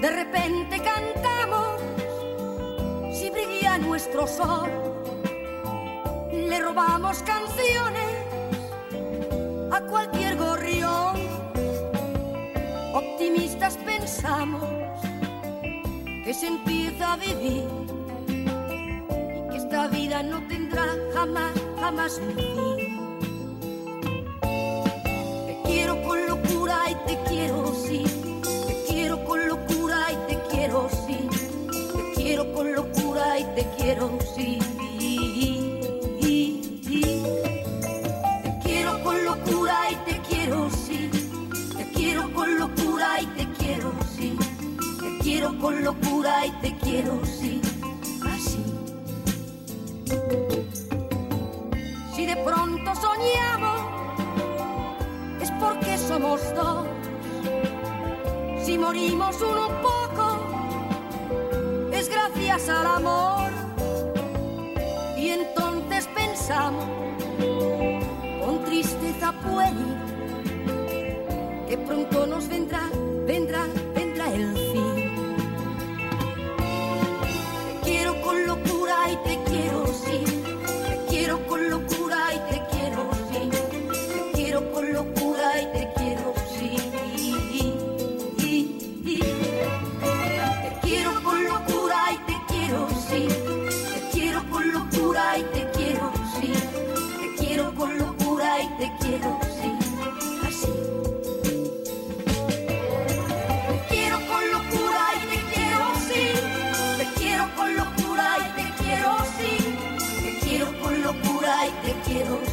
De repente cantamos, si brilla nuestro sol, le robamos canciones a cualquier gorrión. Optimistas pensamos que se empieza a vivir y que esta vida no tendrá jamás, jamás un fin. Quiero con locura y te quiero sí. Te quiero con locura y te quiero sí. Te quiero con locura y te quiero sí. Te quiero con locura y te quiero sí. Así. Si de pronto soñamos es porque somos dos. Si morimos uno poco, al amor. Y entonces pensamos, con tristeza puede, que pronto nos vendrá quiero así. Te quiero con locura y te quiero así. Te quiero con locura y te quiero así. Te quiero con locura y te quiero